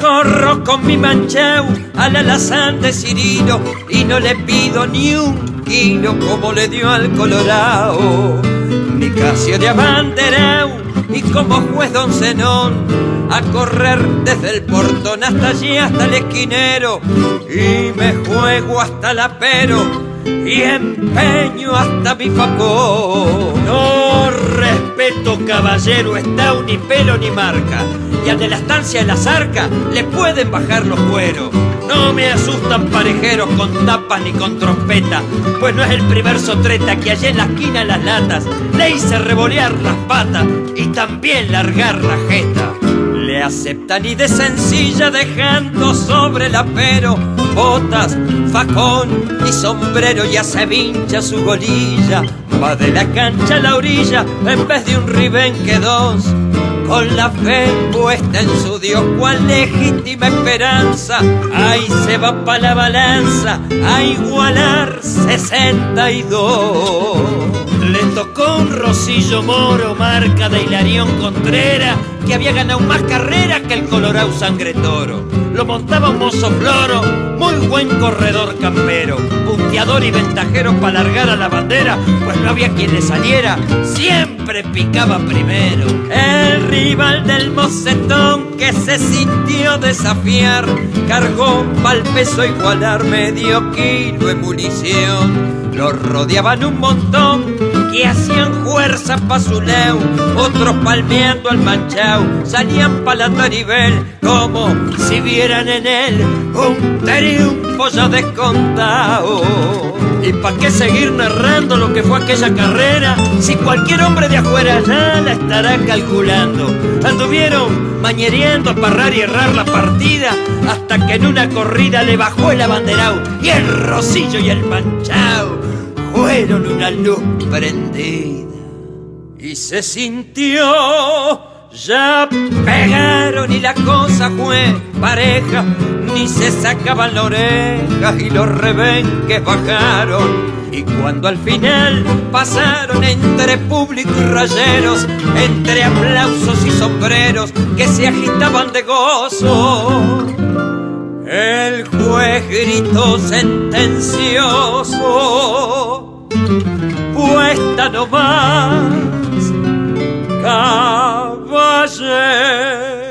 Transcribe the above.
corro con mi manchau al alazán de Cirilo y no le pido ni un kilo como le dio al Colorado. Mi casio de abanderau y como juez don Zenón a correr desde el portón hasta allí hasta el esquinero y me juego hasta la pero y empeño hasta mi facón. No respeto, caballero, está ni pelo ni marca. Y al de la estancia en la zarca le pueden bajar los cueros. No me asustan parejeros con tapas ni con trompeta, pues no es el primer sotreta que allá en la esquina las latas le hice revolear las patas y también largar la jeta. Le aceptan y de sencilla dejando sobre el apero botas, y sombrero y se vincha su golilla. Va de la cancha a la orilla en vez de un riben que dos. Con la fe puesta en su Dios, cual legítima esperanza. Ahí se va pa' la balanza a igualar 62. Le tocó un Rosillo Moro, marca de Hilarión Contreras, que había ganado más carreras que el Colorado Sangre Toro. Lo montaba un mozo floro, muy buen corredor campero, punteador y ventajero para largar a la bandera, pues no había quien le saliera, siempre picaba primero. El rival del mocetón que se sintió desafiar, cargó pa'l peso igualar medio kilo de munición. Los rodeaban un montón que hacían fuerza pa' su leu, otros palmeando al manchao, salían pa' la taribel como si vieran en él un triunfo ya descontado. ¿Y pa' qué seguir narrando lo que fue aquella carrera? Si cualquier hombre de afuera ya la estará calculando. Anduvieron a parrar y errar la partida hasta que en una corrida le bajó el abanderao y el rosillo y el manchao fueron una luz prendida. Y se sintió ya pegaron y la cosa fue pareja, ni se sacaban las orejas y los rebenques bajaron. Y cuando al final pasaron entre público y rayeros, entre aplausos y sombreros que se agitaban de gozo, el juez gritó sentencioso, puesta no 谁